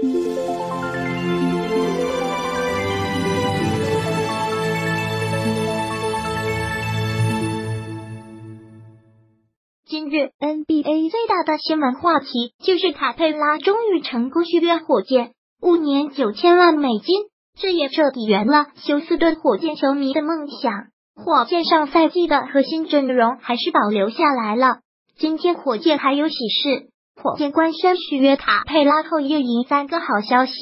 今日 NBA 最大的新闻话题就是卡佩拉终于成功续约火箭，五年九千万美金，这也彻底圆了休斯顿火箭球迷的梦想。火箭上赛季的核心阵容还是保留下来了。今天火箭还有喜事，火箭官宣续约卡佩拉后又赢三个好消息，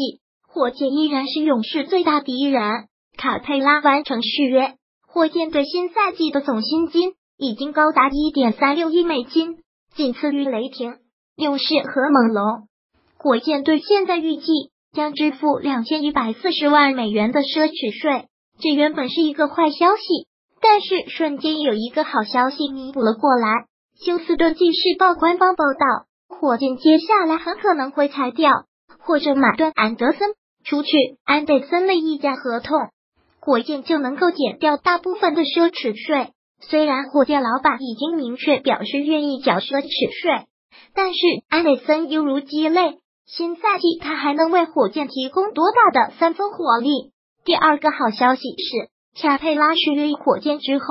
火箭依然是勇士最大敌人。卡佩拉完成续约，火箭队新赛季的总薪金已经高达一点三六亿美金，仅次于雷霆、勇士和猛龙。火箭队现在预计将支付两千一百四十万美元的奢侈税，这原本是一个坏消息。但是瞬间有一个好消息弥补了过来。休斯顿纪事报官方报道，火箭接下来很可能会裁掉或者买断安德森，除去安德森的溢价合同，火箭就能够减掉大部分的奢侈税。虽然火箭老板已经明确表示愿意缴奢侈税，但是安德森犹如鸡肋。新赛季他还能为火箭提供多大的三分火力？第二个好消息是。卡佩拉续约火箭之后，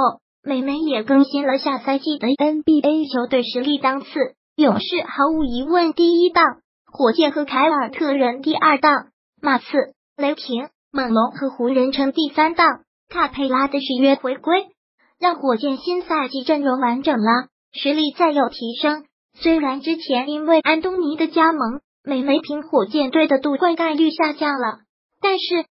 美媒也更新了下赛季的 NBA 球队实力档次。勇士毫无疑问第一档，火箭和凯尔特人第二档，马刺、雷霆、猛龙和湖人称第三档。卡佩拉的续约回归，让火箭新赛季阵容完整了，实力再有提升。虽然之前因为安东尼的加盟，美媒评火箭队的夺冠概率下降了，但是。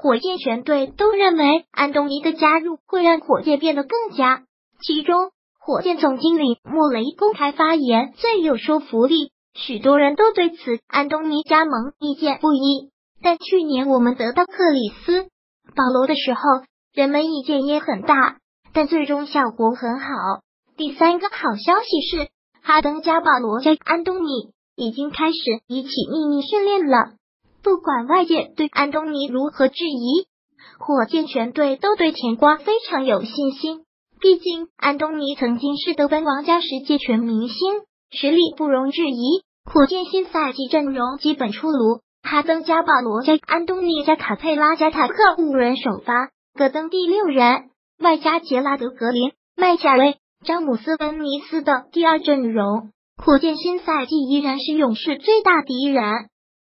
火箭全队都认为安东尼的加入会让火箭变得更加。其中，火箭总经理莫雷公开发言最有说服力。许多人都对此安东尼加盟意见不一。但去年我们得到克里斯保罗的时候，人们意见也很大，但最终效果很好。第三个好消息是，哈登加保罗加安东尼已经开始一起秘密训练了。不管外界对安东尼如何质疑，火箭全队都对甜瓜非常有信心。毕竟安东尼曾经是得分王加世界全明星，实力不容置疑。火箭新赛季阵容基本出炉，哈登加保罗加安东尼加卡佩拉加塔克五人首发，戈登第六人，外加杰拉德格林、麦卡威、詹姆斯温尼斯的第二阵容。火箭新赛季依然是勇士最大敌人。